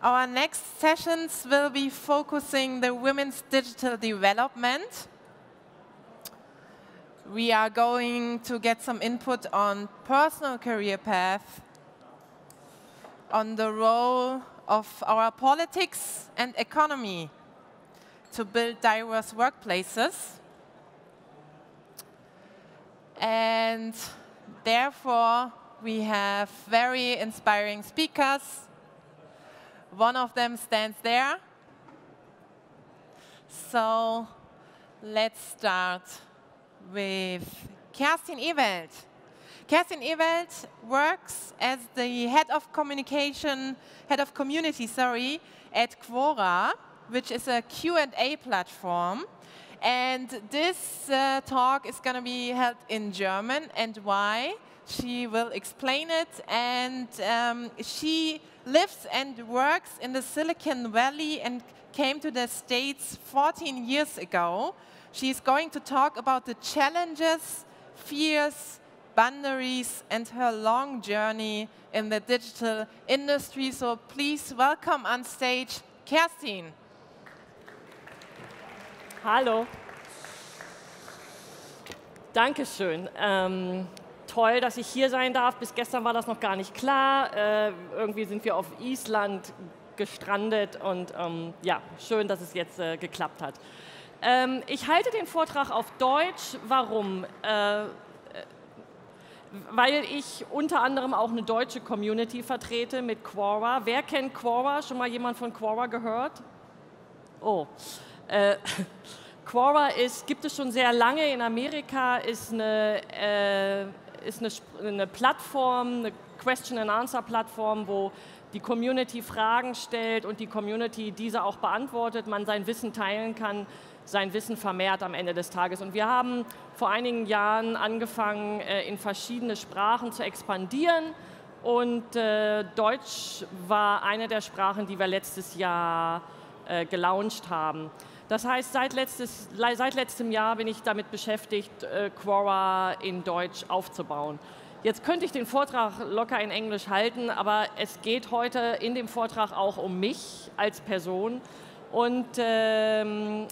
Our next sessions will be focusing the women's digital development. We are going to get some input on personal career path, on the role of our politics and economy to build diverse workplaces. And therefore, we have very inspiring speakers. One of them stands there. So let's start with Kerstin Ewald. Kerstin Ewald works as the head of communication, head of community, sorry, at Quora, which is a Q&A platform. And this uh, talk is going to be held in German. And why? She will explain it. And um, she lives and works in the Silicon Valley and came to the States 14 years ago. She's going to talk about the challenges, fears, boundaries, and her long journey in the digital industry. So please welcome on stage Kerstin. Hallo. Dankeschön. Ähm, toll, dass ich hier sein darf. Bis gestern war das noch gar nicht klar. Äh, irgendwie sind wir auf Island gestrandet und ähm, ja, schön, dass es jetzt äh, geklappt hat. Ähm, ich halte den Vortrag auf Deutsch. Warum? Äh, weil ich unter anderem auch eine deutsche Community vertrete mit Quora. Wer kennt Quora? Schon mal jemand von Quora gehört? Oh. Äh, Quora ist, gibt es schon sehr lange in Amerika, ist eine, äh, ist eine, eine Plattform, eine Question-and-Answer-Plattform, wo die Community Fragen stellt und die Community diese auch beantwortet, man sein Wissen teilen kann sein Wissen vermehrt am Ende des Tages. Und wir haben vor einigen Jahren angefangen, äh, in verschiedene Sprachen zu expandieren. Und äh, Deutsch war eine der Sprachen, die wir letztes Jahr äh, gelauncht haben. Das heißt, seit, letztes, seit letztem Jahr bin ich damit beschäftigt, Quora in Deutsch aufzubauen. Jetzt könnte ich den Vortrag locker in Englisch halten, aber es geht heute in dem Vortrag auch um mich als Person. Und ähm,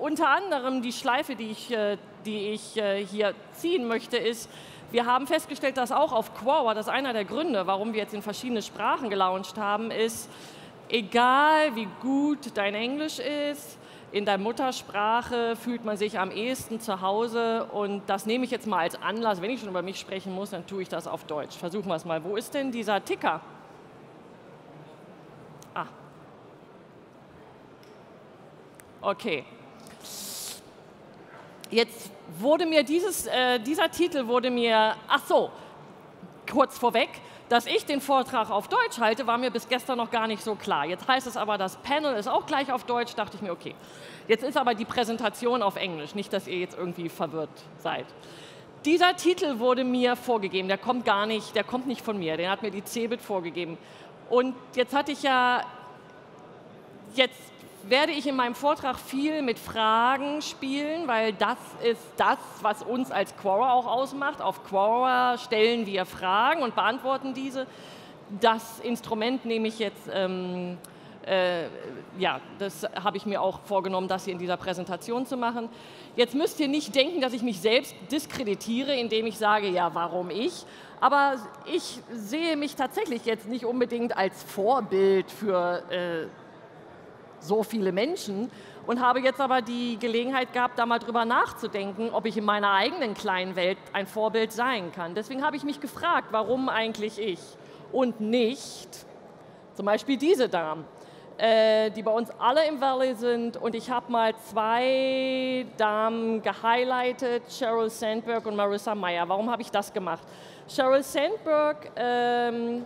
unter anderem die Schleife, die ich, äh, die ich äh, hier ziehen möchte, ist, wir haben festgestellt, dass auch auf Quora, das ist einer der Gründe, warum wir jetzt in verschiedene Sprachen gelauncht haben, ist, egal wie gut dein Englisch ist, in der Muttersprache fühlt man sich am ehesten zu Hause und das nehme ich jetzt mal als Anlass. Wenn ich schon über mich sprechen muss, dann tue ich das auf Deutsch. Versuchen wir es mal. Wo ist denn dieser Ticker? Okay. Jetzt wurde mir dieses, äh, dieser Titel wurde mir, ach so, kurz vorweg, dass ich den Vortrag auf Deutsch halte, war mir bis gestern noch gar nicht so klar. Jetzt heißt es aber, das Panel ist auch gleich auf Deutsch, dachte ich mir, okay. Jetzt ist aber die Präsentation auf Englisch, nicht, dass ihr jetzt irgendwie verwirrt seid. Dieser Titel wurde mir vorgegeben, der kommt gar nicht, der kommt nicht von mir, den hat mir die Cebit vorgegeben. Und jetzt hatte ich ja jetzt werde ich in meinem Vortrag viel mit Fragen spielen, weil das ist das, was uns als Quora auch ausmacht. Auf Quora stellen wir Fragen und beantworten diese. Das Instrument nehme ich jetzt, ähm, äh, ja, das habe ich mir auch vorgenommen, das hier in dieser Präsentation zu machen. Jetzt müsst ihr nicht denken, dass ich mich selbst diskreditiere, indem ich sage, ja, warum ich? Aber ich sehe mich tatsächlich jetzt nicht unbedingt als Vorbild für äh, so viele Menschen und habe jetzt aber die Gelegenheit gehabt, da mal drüber nachzudenken, ob ich in meiner eigenen kleinen Welt ein Vorbild sein kann. Deswegen habe ich mich gefragt, warum eigentlich ich und nicht zum Beispiel diese Damen, äh, die bei uns alle im Valley sind. Und ich habe mal zwei Damen gehighlightet, Sheryl Sandberg und Marissa Meyer. Warum habe ich das gemacht? Sheryl Sandberg ähm,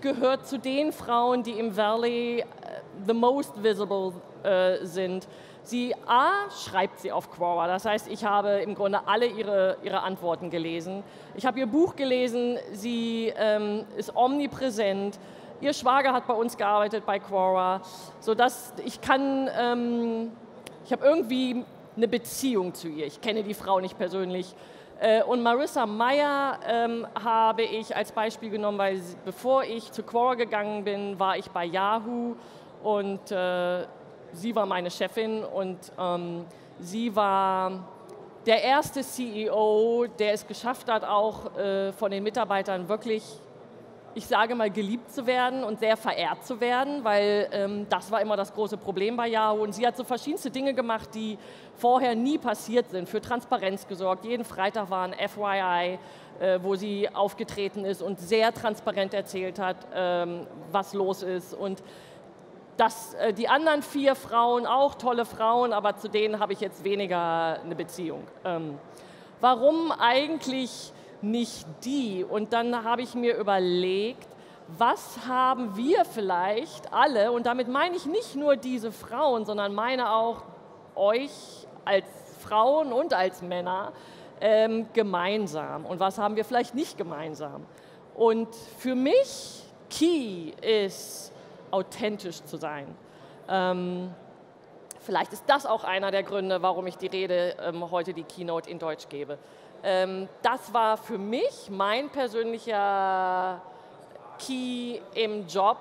gehört zu den Frauen, die im Valley the most visible äh, sind. Sie A, schreibt sie auf Quora, das heißt, ich habe im Grunde alle ihre, ihre Antworten gelesen. Ich habe ihr Buch gelesen, sie ähm, ist omnipräsent. Ihr Schwager hat bei uns gearbeitet bei Quora, sodass ich kann, ähm, ich habe irgendwie eine Beziehung zu ihr. Ich kenne die Frau nicht persönlich. Äh, und Marissa Meyer ähm, habe ich als Beispiel genommen, weil sie, bevor ich zu Quora gegangen bin, war ich bei Yahoo und äh, sie war meine Chefin und ähm, sie war der erste CEO, der es geschafft hat, auch äh, von den Mitarbeitern wirklich ich sage mal, geliebt zu werden und sehr verehrt zu werden, weil ähm, das war immer das große Problem bei Yahoo. Und sie hat so verschiedenste Dinge gemacht, die vorher nie passiert sind, für Transparenz gesorgt. Jeden Freitag war ein FYI, äh, wo sie aufgetreten ist und sehr transparent erzählt hat, ähm, was los ist. Und dass äh, die anderen vier Frauen, auch tolle Frauen, aber zu denen habe ich jetzt weniger eine Beziehung. Ähm, warum eigentlich nicht die. Und dann habe ich mir überlegt, was haben wir vielleicht alle, und damit meine ich nicht nur diese Frauen, sondern meine auch euch als Frauen und als Männer ähm, gemeinsam und was haben wir vielleicht nicht gemeinsam. Und für mich key ist, authentisch zu sein. Ähm, vielleicht ist das auch einer der Gründe, warum ich die Rede ähm, heute die Keynote in Deutsch gebe. Ähm, das war für mich mein persönlicher Key im Job,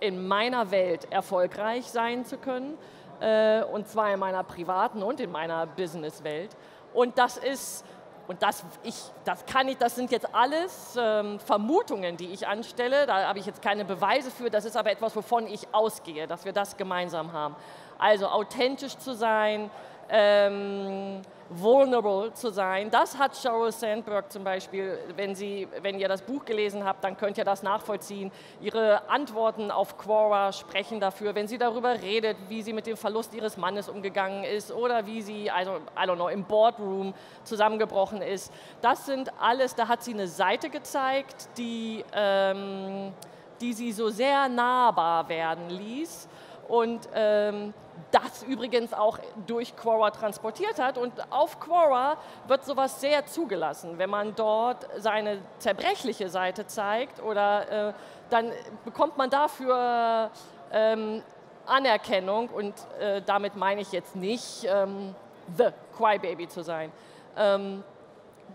in meiner Welt erfolgreich sein zu können. Äh, und zwar in meiner privaten und in meiner Businesswelt. Und das ist, und das, ich, das kann ich, das sind jetzt alles ähm, Vermutungen, die ich anstelle. Da habe ich jetzt keine Beweise für. Das ist aber etwas, wovon ich ausgehe, dass wir das gemeinsam haben. Also authentisch zu sein, ähm, vulnerable zu sein. Das hat Sheryl Sandberg zum Beispiel, wenn, sie, wenn ihr das Buch gelesen habt, dann könnt ihr das nachvollziehen. Ihre Antworten auf Quora sprechen dafür, wenn sie darüber redet, wie sie mit dem Verlust ihres Mannes umgegangen ist oder wie sie, also, I don't know, im Boardroom zusammengebrochen ist. Das sind alles, da hat sie eine Seite gezeigt, die, ähm, die sie so sehr nahbar werden ließ. Und ähm, das übrigens auch durch Quora transportiert hat. Und auf Quora wird sowas sehr zugelassen. Wenn man dort seine zerbrechliche Seite zeigt, oder äh, dann bekommt man dafür ähm, Anerkennung. Und äh, damit meine ich jetzt nicht, ähm, the Crybaby zu sein. Ähm,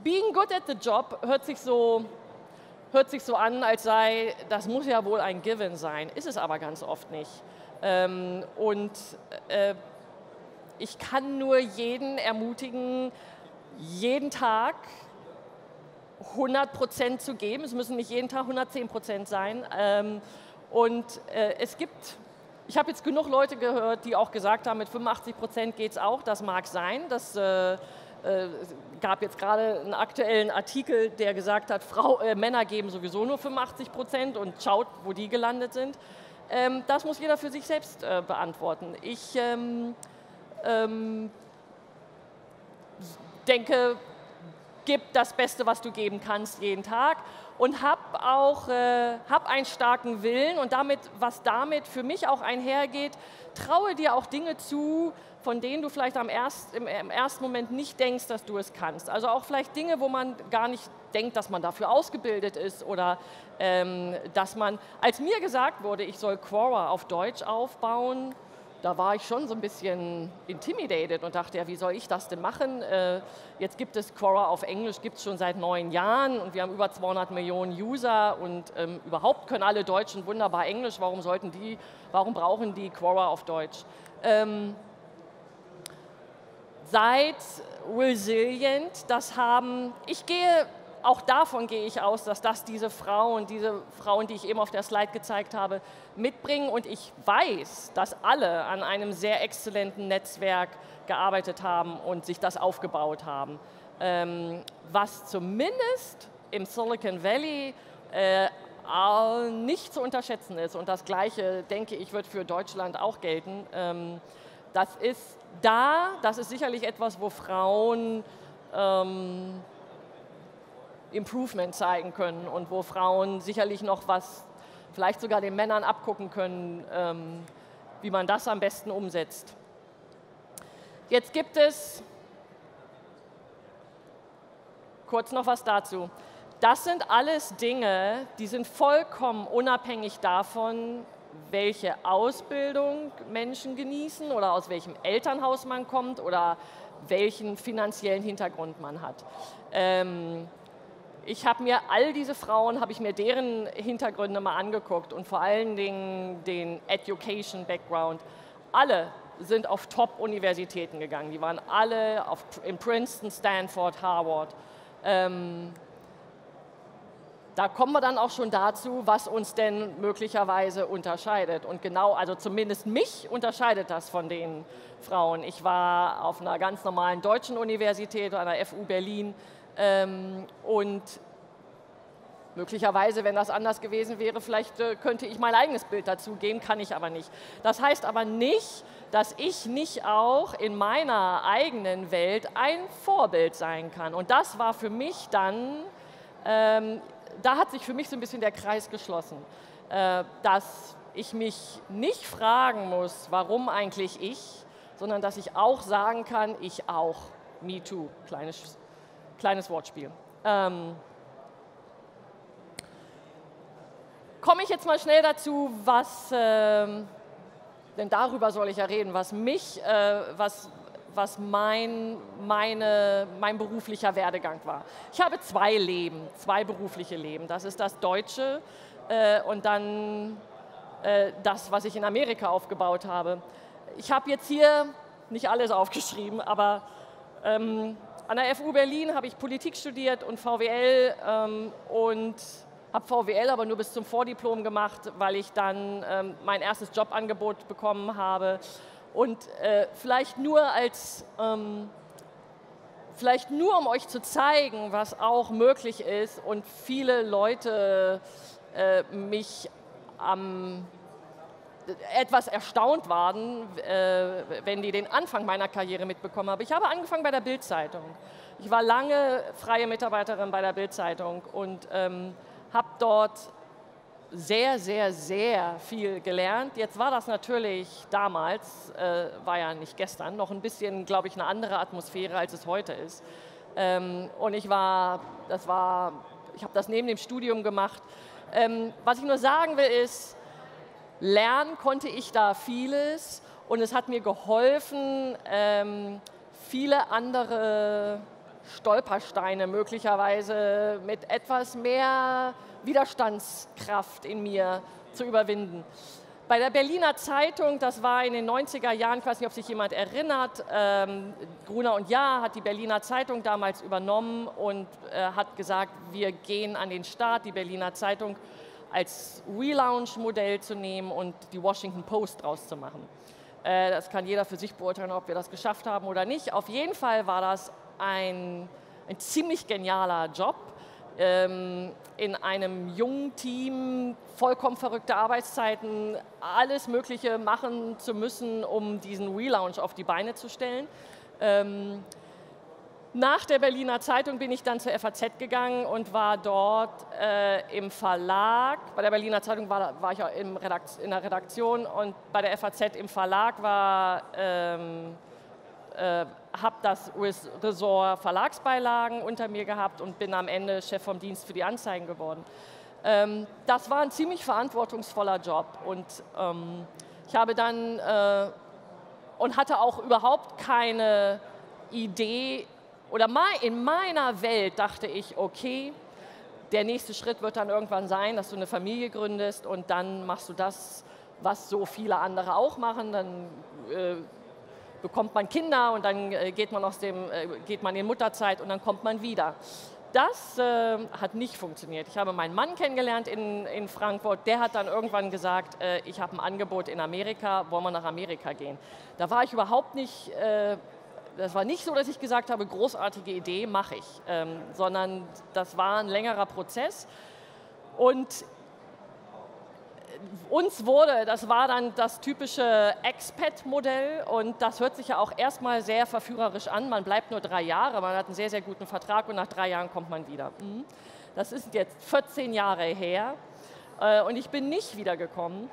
being good at the job hört sich so hört sich so an, als sei, das muss ja wohl ein Given sein. Ist es aber ganz oft nicht. Ähm, und äh, ich kann nur jeden ermutigen, jeden Tag 100 Prozent zu geben. Es müssen nicht jeden Tag 110 Prozent sein. Ähm, und äh, es gibt, ich habe jetzt genug Leute gehört, die auch gesagt haben, mit 85 Prozent geht es auch. Das mag sein. Das äh, äh, gab jetzt gerade einen aktuellen Artikel, der gesagt hat, Frau, äh, Männer geben sowieso nur 85 Prozent und schaut, wo die gelandet sind. Ähm, das muss jeder für sich selbst äh, beantworten. Ich ähm, ähm, denke, gib das Beste, was du geben kannst, jeden Tag und hab auch äh, hab einen starken Willen und damit, was damit für mich auch einhergeht, traue dir auch Dinge zu, von denen du vielleicht am erst, im, im, ersten Moment nicht denkst, dass du es kannst. Also auch vielleicht Dinge, wo man gar nicht denkt, dass man dafür ausgebildet ist oder ähm, dass man, als mir gesagt wurde, ich soll Quora auf Deutsch aufbauen, da war ich schon so ein bisschen intimidated und dachte, ja, wie soll ich das denn machen? Äh, jetzt gibt es Quora auf Englisch, gibt es schon seit neun Jahren und wir haben über 200 Millionen User und ähm, überhaupt können alle Deutschen wunderbar Englisch. Warum sollten die, warum brauchen die Quora auf Deutsch? Ähm, seid resilient, das haben, ich gehe, auch davon gehe ich aus, dass das diese Frauen, diese Frauen, die ich eben auf der Slide gezeigt habe, mitbringen und ich weiß, dass alle an einem sehr exzellenten Netzwerk gearbeitet haben und sich das aufgebaut haben. Ähm, was zumindest im Silicon Valley äh, nicht zu unterschätzen ist und das Gleiche, denke ich, wird für Deutschland auch gelten. Ähm, das ist da, das ist sicherlich etwas, wo Frauen ähm, Improvement zeigen können und wo Frauen sicherlich noch was, vielleicht sogar den Männern abgucken können, ähm, wie man das am besten umsetzt. Jetzt gibt es kurz noch was dazu. Das sind alles Dinge, die sind vollkommen unabhängig davon, welche Ausbildung Menschen genießen oder aus welchem Elternhaus man kommt oder welchen finanziellen Hintergrund man hat. Ähm, ich habe mir all diese Frauen, habe ich mir deren Hintergründe mal angeguckt und vor allen Dingen den Education Background. Alle sind auf Top-Universitäten gegangen. Die waren alle auf, in Princeton, Stanford, Harvard. Ähm, da kommen wir dann auch schon dazu, was uns denn möglicherweise unterscheidet. Und genau, also zumindest mich unterscheidet das von den Frauen. Ich war auf einer ganz normalen deutschen Universität, an der FU Berlin. Ähm, und möglicherweise, wenn das anders gewesen wäre, vielleicht äh, könnte ich mein eigenes Bild dazu geben, kann ich aber nicht. Das heißt aber nicht, dass ich nicht auch in meiner eigenen Welt ein Vorbild sein kann. Und das war für mich dann ähm, da hat sich für mich so ein bisschen der Kreis geschlossen, äh, dass ich mich nicht fragen muss, warum eigentlich ich, sondern dass ich auch sagen kann, ich auch. Me too, kleines, kleines Wortspiel. Ähm, Komme ich jetzt mal schnell dazu, was, äh, denn darüber soll ich ja reden, was mich, äh, was, was mein, meine, mein beruflicher Werdegang war. Ich habe zwei Leben, zwei berufliche Leben. Das ist das Deutsche äh, und dann äh, das, was ich in Amerika aufgebaut habe. Ich habe jetzt hier nicht alles aufgeschrieben, aber ähm, an der FU Berlin habe ich Politik studiert und VWL ähm, und habe VWL aber nur bis zum Vordiplom gemacht, weil ich dann ähm, mein erstes Jobangebot bekommen habe. Und äh, vielleicht nur als, ähm, vielleicht nur um euch zu zeigen, was auch möglich ist und viele Leute äh, mich am etwas erstaunt waren, äh, wenn die den Anfang meiner Karriere mitbekommen haben. Ich habe angefangen bei der Bildzeitung. Ich war lange freie Mitarbeiterin bei der Bildzeitung und ähm, habe dort sehr, sehr, sehr viel gelernt. Jetzt war das natürlich damals, äh, war ja nicht gestern, noch ein bisschen, glaube ich, eine andere Atmosphäre, als es heute ist. Ähm, und ich war, das war, ich habe das neben dem Studium gemacht. Ähm, was ich nur sagen will ist, lernen konnte ich da vieles und es hat mir geholfen, ähm, viele andere Stolpersteine möglicherweise mit etwas mehr Widerstandskraft in mir zu überwinden. Bei der Berliner Zeitung, das war in den 90er Jahren, ich weiß nicht, ob sich jemand erinnert, ähm, Gruner und Jahr hat die Berliner Zeitung damals übernommen und äh, hat gesagt, wir gehen an den Start, die Berliner Zeitung als Relaunch-Modell zu nehmen und die Washington Post draus zu machen. Äh, das kann jeder für sich beurteilen, ob wir das geschafft haben oder nicht. Auf jeden Fall war das ein, ein ziemlich genialer Job ähm, in einem jungen Team vollkommen verrückte Arbeitszeiten, alles Mögliche machen zu müssen, um diesen Relaunch auf die Beine zu stellen. Ähm, nach der Berliner Zeitung bin ich dann zur FAZ gegangen und war dort äh, im Verlag. Bei der Berliner Zeitung war, war ich auch in der Redaktion und bei der FAZ im Verlag war ähm, äh, habe das US-Ressort Verlagsbeilagen unter mir gehabt und bin am Ende Chef vom Dienst für die Anzeigen geworden. Ähm, das war ein ziemlich verantwortungsvoller Job und ähm, ich habe dann äh, und hatte auch überhaupt keine Idee oder in meiner Welt dachte ich, okay, der nächste Schritt wird dann irgendwann sein, dass du eine Familie gründest und dann machst du das, was so viele andere auch machen. Dann äh, bekommt man Kinder und dann äh, geht man, aus dem, äh, geht man in Mutterzeit und dann kommt man wieder. Das äh, hat nicht funktioniert. Ich habe meinen Mann kennengelernt in, in Frankfurt. Der hat dann irgendwann gesagt, äh, ich habe ein Angebot in Amerika, wollen wir nach Amerika gehen. Da war ich überhaupt nicht, das war nicht so, dass ich gesagt habe, großartige Idee, mache ich, ähm, sondern das war ein längerer Prozess. Und uns wurde, das war dann das typische Expat-Modell und das hört sich ja auch erstmal sehr verführerisch an. Man bleibt nur drei Jahre, man hat einen sehr, sehr guten Vertrag und nach drei Jahren kommt man wieder. Mhm. Das ist jetzt 14 Jahre her äh, und ich bin nicht wiedergekommen.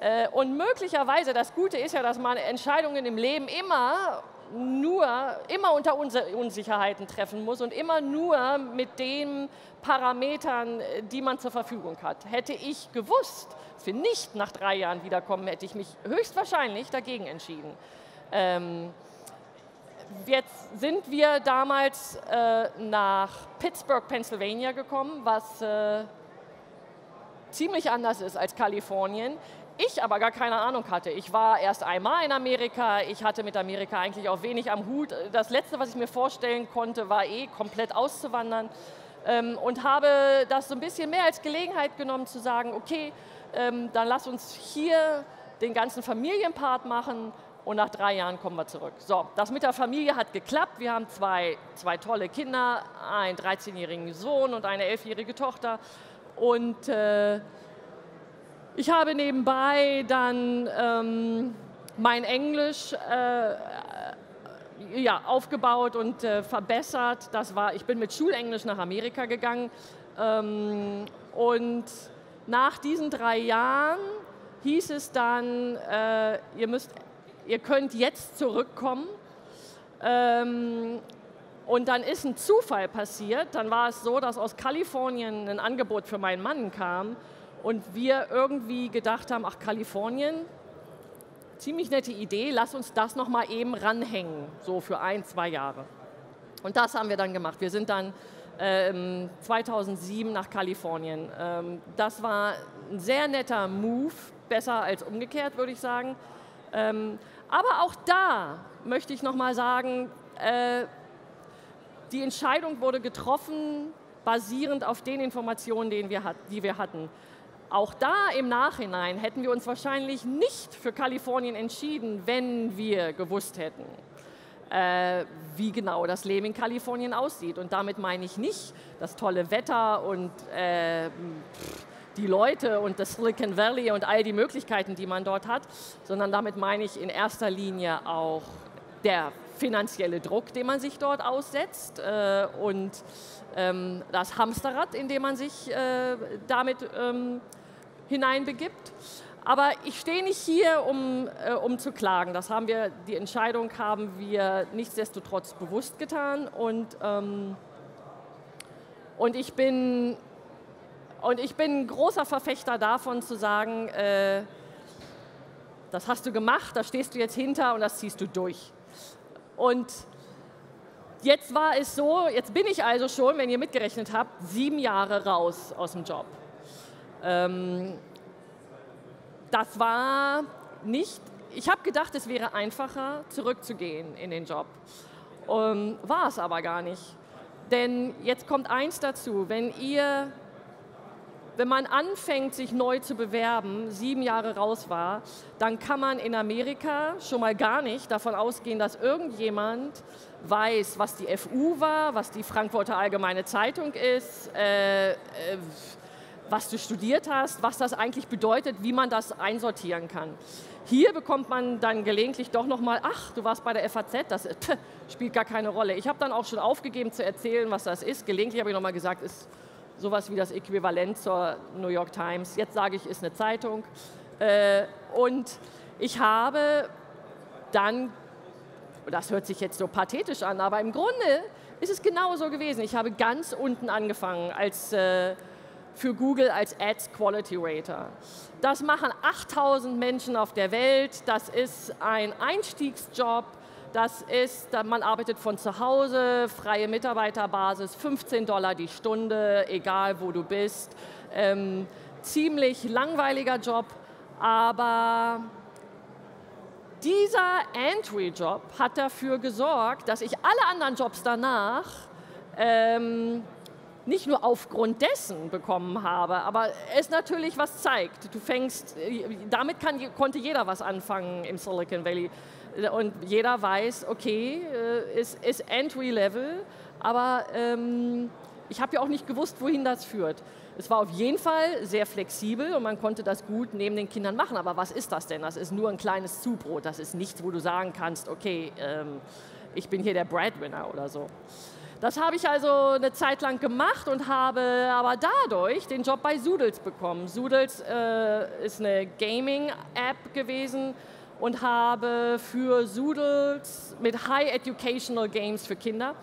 Äh, und möglicherweise, das Gute ist ja, dass man Entscheidungen im Leben immer nur, immer unter Unsicherheiten treffen muss und immer nur mit den Parametern, die man zur Verfügung hat. Hätte ich gewusst, dass wir nicht nach drei Jahren wiederkommen, hätte ich mich höchstwahrscheinlich dagegen entschieden. Ähm, jetzt sind wir damals äh, nach Pittsburgh, Pennsylvania gekommen, was äh, ziemlich anders ist als Kalifornien. Ich aber gar keine Ahnung hatte. Ich war erst einmal in Amerika, ich hatte mit Amerika eigentlich auch wenig am Hut. Das Letzte, was ich mir vorstellen konnte, war eh komplett auszuwandern ähm, und habe das so ein bisschen mehr als Gelegenheit genommen zu sagen, okay, ähm, dann lass uns hier den ganzen Familienpart machen und nach drei Jahren kommen wir zurück. So, das mit der Familie hat geklappt. Wir haben zwei, zwei tolle Kinder, einen 13-jährigen Sohn und eine 11-jährige Tochter. Und äh, ich habe nebenbei dann ähm, mein Englisch äh, ja, aufgebaut und äh, verbessert. Das war, ich bin mit Schulenglisch nach Amerika gegangen. Ähm, und nach diesen drei Jahren hieß es dann, äh, ihr, müsst, ihr könnt jetzt zurückkommen. Ähm, und dann ist ein Zufall passiert. Dann war es so, dass aus Kalifornien ein Angebot für meinen Mann kam und wir irgendwie gedacht haben, ach Kalifornien, ziemlich nette Idee, lass uns das noch mal eben ranhängen, so für ein, zwei Jahre. Und das haben wir dann gemacht. Wir sind dann ähm, 2007 nach Kalifornien. Ähm, das war ein sehr netter Move, besser als umgekehrt, würde ich sagen. Ähm, aber auch da möchte ich noch mal sagen, äh, die Entscheidung wurde getroffen, basierend auf den Informationen, die wir, die wir hatten. Auch da im Nachhinein hätten wir uns wahrscheinlich nicht für Kalifornien entschieden, wenn wir gewusst hätten, äh, wie genau das Leben in Kalifornien aussieht. Und damit meine ich nicht das tolle Wetter und äh, die Leute und das Silicon Valley und all die Möglichkeiten, die man dort hat, sondern damit meine ich in erster Linie auch der finanzielle Druck, den man sich dort aussetzt äh, und ähm, das Hamsterrad, in dem man sich äh, damit ähm, hineinbegibt. Aber ich stehe nicht hier, um, äh, um zu klagen. Das haben wir, die Entscheidung haben wir nichtsdestotrotz bewusst getan. Und, ähm, und, ich, bin, und ich bin ein großer Verfechter davon zu sagen, äh, das hast du gemacht, da stehst du jetzt hinter und das ziehst du durch. Und jetzt war es so, jetzt bin ich also schon, wenn ihr mitgerechnet habt, sieben Jahre raus aus dem Job. Ähm, das war nicht, ich habe gedacht, es wäre einfacher, zurückzugehen in den Job. Ähm, war es aber gar nicht. Denn jetzt kommt eins dazu, wenn ihr wenn man anfängt, sich neu zu bewerben, sieben Jahre raus war, dann kann man in Amerika schon mal gar nicht davon ausgehen, dass irgendjemand weiß, was die FU war, was die Frankfurter Allgemeine Zeitung ist, äh, äh, was du studiert hast, was das eigentlich bedeutet, wie man das einsortieren kann. Hier bekommt man dann gelegentlich doch nochmal, ach, du warst bei der FAZ, das pff, spielt gar keine Rolle. Ich habe dann auch schon aufgegeben zu erzählen, was das ist. Gelegentlich habe ich nochmal gesagt, ist sowas wie das Äquivalent zur New York Times. Jetzt sage ich, ist eine Zeitung. Äh, und ich habe dann, das hört sich jetzt so pathetisch an, aber im Grunde ist es genauso gewesen. Ich habe ganz unten angefangen als, äh, für Google als Ads Quality Rater. Das machen 8000 Menschen auf der Welt. Das ist ein Einstiegsjob das ist, man arbeitet von zu Hause, freie Mitarbeiterbasis, 15 Dollar die Stunde, egal wo du bist. Ähm, ziemlich langweiliger Job, aber dieser Entry-Job hat dafür gesorgt, dass ich alle anderen Jobs danach ähm, nicht nur aufgrund dessen bekommen habe, aber es natürlich was zeigt. Du fängst, damit kann, konnte jeder was anfangen im Silicon Valley. Und jeder weiß, okay, äh, ist, ist Entry-Level, aber ähm, ich habe ja auch nicht gewusst, wohin das führt. Es war auf jeden Fall sehr flexibel und man konnte das gut neben den Kindern machen. Aber was ist das denn? Das ist nur ein kleines Zubrot. Das ist nichts, wo du sagen kannst, okay, ähm, ich bin hier der Breadwinner oder so. Das habe ich also eine Zeit lang gemacht und habe aber dadurch den Job bei Soodles bekommen. Soodles äh, ist eine Gaming-App gewesen, und habe für Zoodles mit High Educational Games für Kinder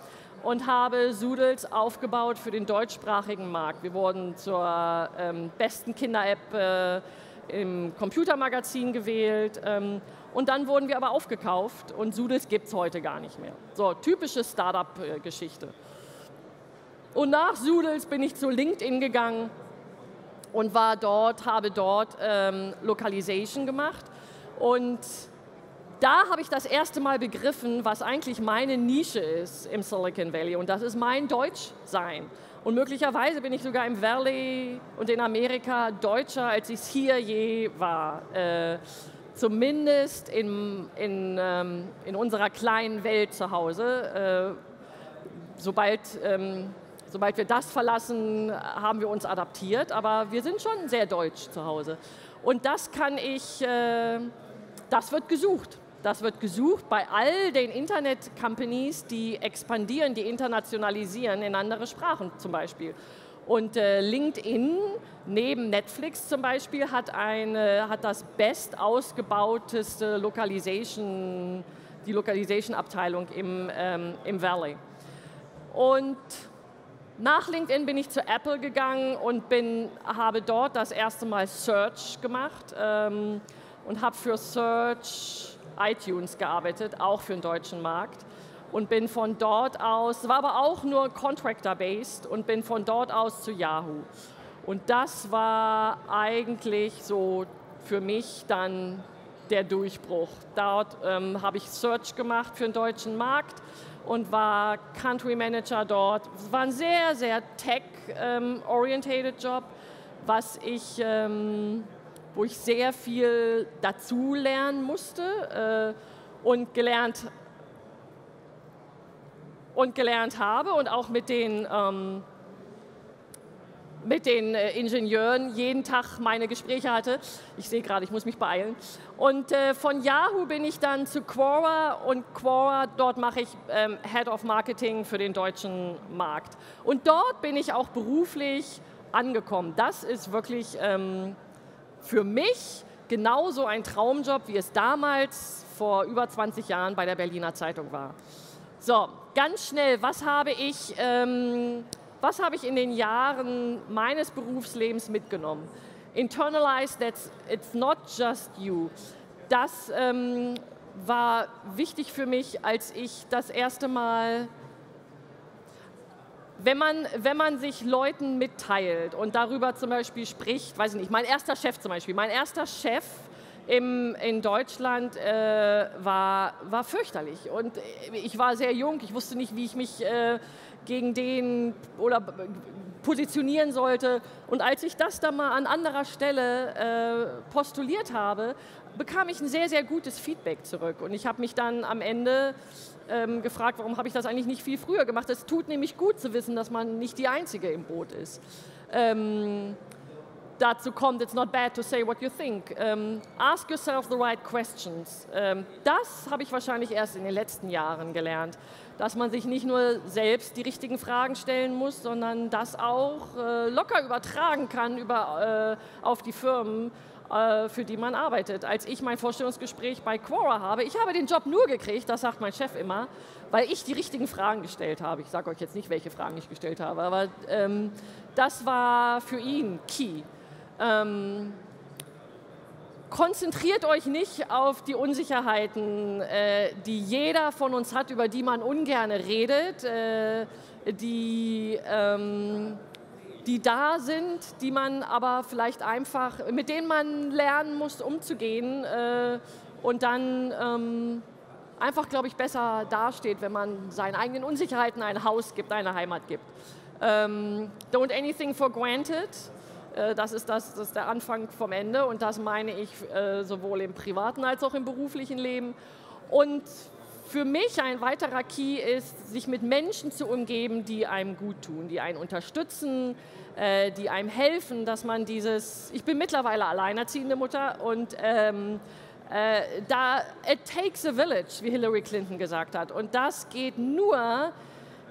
und habe Zoodles aufgebaut für den deutschsprachigen Markt. Wir wurden zur ähm, besten Kinder-App äh, im Computermagazin gewählt. Ähm, und dann wurden wir aber aufgekauft und Sudels gibt es heute gar nicht mehr. So, typische Startup-Geschichte. Und nach Sudels bin ich zu LinkedIn gegangen und war dort, habe dort ähm, Localization gemacht. Und da habe ich das erste Mal begriffen, was eigentlich meine Nische ist im Silicon Valley. Und das ist mein Deutschsein. Und möglicherweise bin ich sogar im Valley und in Amerika deutscher, als ich es hier je war. Äh, zumindest in, in, ähm, in unserer kleinen Welt zu Hause. Äh, sobald, ähm, sobald wir das verlassen, haben wir uns adaptiert, aber wir sind schon sehr deutsch zu Hause. Und das kann ich, äh, das wird gesucht. Das wird gesucht bei all den Internet-Companies, die expandieren, die internationalisieren in andere Sprachen zum Beispiel. Und äh, LinkedIn neben Netflix zum Beispiel hat, eine, hat das best ausgebauteste Localization, die Localization-Abteilung im, ähm, im Valley. Und nach LinkedIn bin ich zu Apple gegangen und bin, habe dort das erste Mal Search gemacht ähm, und habe für Search iTunes gearbeitet, auch für den deutschen Markt und bin von dort aus, war aber auch nur Contractor-based und bin von dort aus zu Yahoo. Und das war eigentlich so für mich dann der Durchbruch. Dort ähm, habe ich Search gemacht für den deutschen Markt und war Country Manager dort. Es war ein sehr, sehr tech-orientated ähm, Job, was ich, ähm, wo ich sehr viel dazu lernen musste äh, und gelernt und gelernt habe und auch mit den, ähm, mit den äh, Ingenieuren jeden Tag meine Gespräche hatte. Ich sehe gerade, ich muss mich beeilen. Und äh, von Yahoo bin ich dann zu Quora und Quora, dort mache ich ähm, Head of Marketing für den deutschen Markt. Und dort bin ich auch beruflich angekommen. Das ist wirklich ähm, für mich genauso ein Traumjob, wie es damals vor über 20 Jahren bei der Berliner Zeitung war. So, ganz schnell, was habe ich, ähm, was habe ich in den Jahren meines Berufslebens mitgenommen? Internalize that it's not just you. Das ähm, war wichtig für mich, als ich das erste Mal wenn man, wenn man sich Leuten mitteilt und darüber zum Beispiel spricht, weiß ich nicht, mein erster Chef zum Beispiel, mein erster Chef im, in Deutschland äh, war, war fürchterlich. Und ich war sehr jung, ich wusste nicht, wie ich mich äh, gegen den oder positionieren sollte. Und als ich das dann mal an anderer Stelle äh, postuliert habe, bekam ich ein sehr, sehr gutes Feedback zurück. Und ich habe mich dann am Ende ähm, gefragt, warum habe ich das eigentlich nicht viel früher gemacht. Es tut nämlich gut zu wissen, dass man nicht die Einzige im Boot ist. Ähm, dazu kommt, it's not bad to say what you think. Um, ask yourself the right questions. Um, das habe ich wahrscheinlich erst in den letzten Jahren gelernt, dass man sich nicht nur selbst die richtigen Fragen stellen muss, sondern das auch äh, locker übertragen kann über, äh, auf die Firmen, für die man arbeitet. Als ich mein Vorstellungsgespräch bei Quora habe, ich habe den Job nur gekriegt, das sagt mein Chef immer, weil ich die richtigen Fragen gestellt habe. Ich sage euch jetzt nicht, welche Fragen ich gestellt habe, aber ähm, das war für ihn key. Ähm, konzentriert euch nicht auf die Unsicherheiten, äh, die jeder von uns hat, über die man ungern redet, äh, die, ähm, die da sind, die man aber vielleicht einfach, mit denen man lernen muss, umzugehen äh, und dann ähm, einfach, glaube ich, besser dasteht, wenn man seinen eigenen Unsicherheiten ein Haus gibt, eine Heimat gibt. Ähm, don't anything for granted. Äh, das ist, das, das ist der Anfang vom Ende und das meine ich äh, sowohl im privaten als auch im beruflichen Leben. Und für mich ein weiterer Key ist, sich mit Menschen zu umgeben, die einem gut tun, die einen unterstützen, äh, die einem helfen, dass man dieses, ich bin mittlerweile alleinerziehende Mutter und ähm, äh, da, it takes a village, wie Hillary Clinton gesagt hat. Und das geht nur,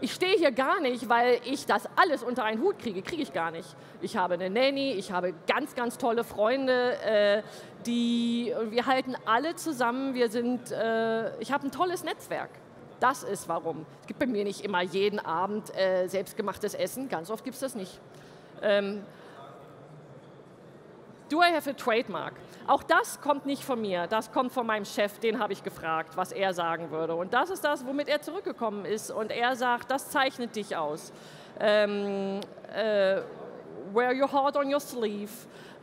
ich stehe hier gar nicht, weil ich das alles unter einen Hut kriege. Kriege ich gar nicht. Ich habe eine Nanny, ich habe ganz, ganz tolle Freunde, äh, die, wir halten alle zusammen. Wir sind, äh, ich habe ein tolles Netzwerk. Das ist warum. Es gibt bei mir nicht immer jeden Abend äh, selbstgemachtes Essen. Ganz oft gibt es das nicht. Ähm, Do I have a trademark? Auch das kommt nicht von mir, das kommt von meinem Chef, den habe ich gefragt, was er sagen würde. Und das ist das, womit er zurückgekommen ist. Und er sagt, das zeichnet dich aus. Ähm, äh, wear your heart on your sleeve.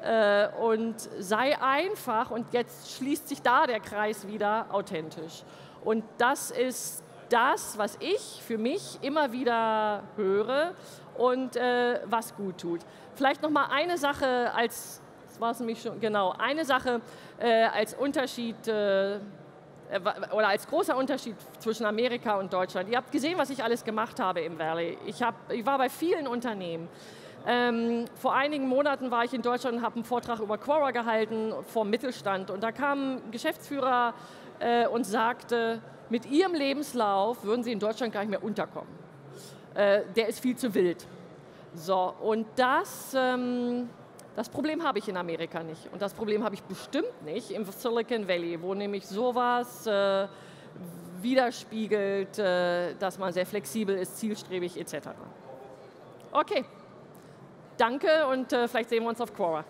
Äh, und sei einfach, und jetzt schließt sich da der Kreis wieder, authentisch. Und das ist das, was ich für mich immer wieder höre und äh, was gut tut. Vielleicht noch mal eine Sache als war es nämlich schon, genau, eine Sache äh, als Unterschied äh, äh oder als großer Unterschied zwischen Amerika und Deutschland. Ihr habt gesehen, was ich alles gemacht habe im Valley. Ich, hab, ich war bei vielen Unternehmen. Ähm, vor einigen Monaten war ich in Deutschland und habe einen Vortrag über Quora gehalten vom Mittelstand. Und da kam ein Geschäftsführer äh, und sagte, mit ihrem Lebenslauf würden sie in Deutschland gar nicht mehr unterkommen. Äh, der ist viel zu wild. So, und das ähm, das Problem habe ich in Amerika nicht. Und das Problem habe ich bestimmt nicht im Silicon Valley, wo nämlich sowas äh, widerspiegelt, äh, dass man sehr flexibel ist, zielstrebig etc. Okay, danke und äh, vielleicht sehen wir uns auf Quora.